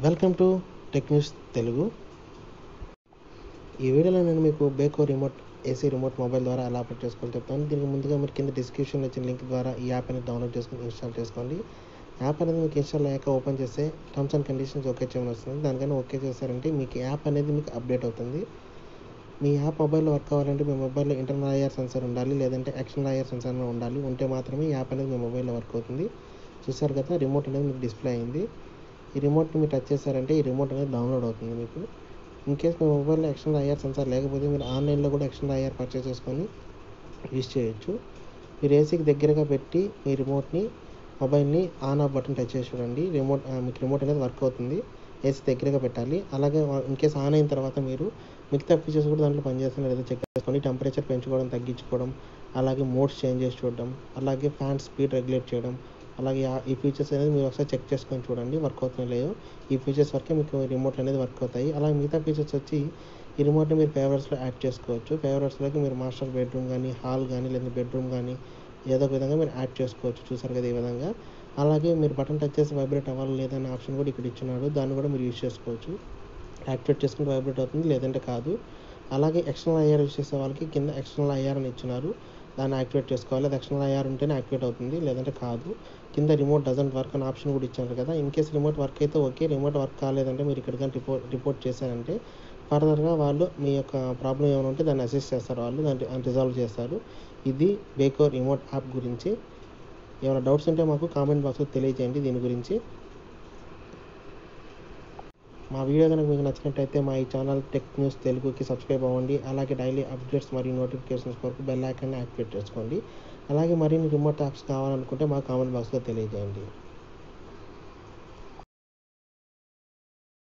Welcome to tech news Telugu. ఈ వీడియోలో నేను మీకు Beko remote AC remote mobile ద్వారా ఎలా ఆపరేట్ చేసుకోవాలి చెప్తాను. దీనికి ముందుగా మీరు కింద డిస్క్రిప్షన్లో ఇచ్చిన లింక్ ద్వారా ఈ యాప్ అనేది డౌన్లోడ్ చేసుకుని ఇన్స్టాల్ చేసుకోండి. యాప్ అనేది మీకు ఇన్స్టాల్ అయ్యాక ఓపెన్ చేస్తే టర్మ్స్ అండ్ కండిషన్స్ ఓకే చేయమని వస్తుంది. దానికన్నా ఓకే చేశారంటే మీకు యాప్ అనేది మీకు అప్డేట్ అవుతుంది. మీ యాప్ మొబైల్లో వర్క్ అవ్వాలంటే మీ మొబైల్లో ఇంటర్నల్ ఐఆర్ సెన్సార్ ఉండాలి లేదంటే ఎక్స్టర్నల్ ఐఆర్ సెన్సార్ ఉండాలి. ఉంటే మాత్రమే యాప్ అనేది మీ మొబైల్లో వర్క్ అవుతుంది. చూసారు కదా రిమోట్ అనేది మీకు డిస్ప్లే అయింది. ఈ రిమోట్ని మీరు టచ్ చేశారంటే ఈ రిమోట్ అనేది డౌన్లోడ్ అవుతుంది మీకు. ఇన్ కేస్ మీ మొబైల్లో ఎక్స్టర్నల్ ఐఆర్ సెన్సార్ లేకపోతే మీరు ఆన్లైన్లో కూడా ఎక్స్టర్నల్ ఐఆర్ పర్చేస్ చేసుకొని యూజ్ చేయొచ్చు. మీరు ఏసీకి దగ్గరగా పెట్టి మీ రిమోట్ని మొబైల్ని ఆన్ ఆఫ్ బటన్ టచ్ చేసి చూడండి. రిమోట్ మీకు రిమోట్ అనేది వర్క్ అవుతుంది. ఏసీ దగ్గరగా పెట్టాలి. అలాగే ఇన్ కేస్ ఆన్ అయిన తర్వాత మీరు మిగతా ఫీచర్స్ కూడా దాంట్లో పనిచేస్తున్నా లేదో చెక్ చేసుకోండి టెంపరేచర్ పెంచుకోవడం తగ్గించుకోవడం అలాగే మోడ్స్ చేంజ్ చేసి చూడడం అలాగే ఫ్యాన్ స్పీడ్ రెగ్యులేట్ చేయడం అలాగే ఆ- ఈ ఫీచర్స్ అనేది మీరు ఒకసారి చెక్ చేసుకొని చూడండి వర్క్ అవుతుందో లేదో. ఈ ఫీచర్స్ వరకే మీకు రిమోట్ అనేది వర్క్ అవుతాయి. అలాగే మిగతా ఫీచర్స్ వచ్చి ఈ రిమోట్ని మీరు ఫేవరెట్స్లో యాడ్ చేసుకోవచ్చు. ఫేవరెట్స్లోకి మీరు మాస్టర్ బెడ్రూమ్ కానీ హాల్ కానీ లేదా బెడ్రూమ్ కానీ ఏదో ఒక విధంగా మీరు యాడ్ చేసుకోవచ్చు. చూసారు కదా ఈ విధంగా. అలాగే మీరు బటన్ టచ్ చేసి వైబ్రేట్ అవ్వాలి లేదనే ఆప్షన్ కూడా ఇక్కడ ఇచ్చినాడు. దాన్ని కూడా మీరు యూజ్ చేసుకోవచ్చు. యాక్టివేట్ చేసుకుంటే వైబ్రేట్ అవుతుంది లేదంటే కాదు. అలాగే ఎక్స్టర్నల్ ఐఆర్ యూస్ చేసే వాళ్ళకి కింద ఎక్స్టర్నల్ ఐఆర్ అని ఇచ్చినారు. దాన్ని యాక్టివేట్ చేసుకోవాలి. అది ఎక్స్టర్నల్ ఐఆర్ ఉంటేనే యాక్టివేట్ అవుతుంది. లేదంటే కాదు. కింద రిమోట్ డజంట్ వర్క్ అనే ఆప్షన్ కూడా ఇచ్చారు కదా. ఇన్ కేస్ రిమోట్ వర్క్ అయితే ఓకే. రిమోట్ వర్క్ కాలేదంటే మీరు ఇక్కడ కానీ రిపోర్ట్ రిపోర్ట్ చేశారంటే ఫర్దర్గా వాళ్ళు మీ యొక్క ప్రాబ్లం ఏమైనా ఉంటే దాన్ని అసిస్ట్ చేస్తారు వాళ్ళు. దాన్ని రిజాల్వ్ చేస్తారు. ఇది బేకో రిమోట్ యాప్ గురించి. ఏమైనా డౌట్స్ ఉంటే మాకు కామెంట్ బాక్స్లో తెలియజేయండి దీని గురించి. మా వీడియో కనుక మీకు నచ్చినట్టయితే మా ఈ ఛానల్ టెక్ న్యూస్ తెలుగుకి సబ్స్క్రైబ్ అవ్వండి. అలాగే డైలీ అప్డేట్స్ మరియు నోటిఫికేషన్స్ కొరకు బెల్ ఐకాన్ని యాక్టివేట్ చేసుకోండి. అలాగే మరిన్ని రిమోట్ యాప్స్ కావాలనుకుంటే మా కామెంట్ బాక్స్లో తెలియజేయండి.